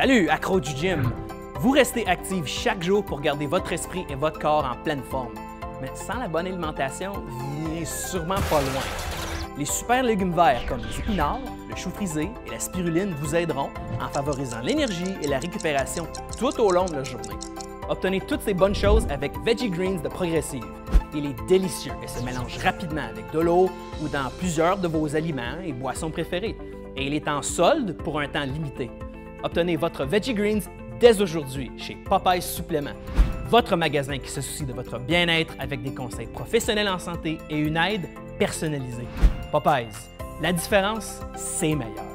Salut, accro du gym! Vous restez actif chaque jour pour garder votre esprit et votre corps en pleine forme. Mais sans la bonne alimentation, vous n'irez sûrement pas loin. Les super légumes verts comme les épinards, le chou frisé et la spiruline vous aideront en favorisant l'énergie et la récupération tout au long de la journée. Obtenez toutes ces bonnes choses avec Veggie Greens de Progressive. Il est délicieux et se mélange rapidement avec de l'eau ou dans plusieurs de vos aliments et boissons préférés. Et il est en solde pour un temps limité. Obtenez votre Veggie Greens dès aujourd'hui chez Popeyes Supplément, votre magasin qui se soucie de votre bien-être avec des conseils professionnels en santé et une aide personnalisée. Popeyes, la différence, c'est meilleur.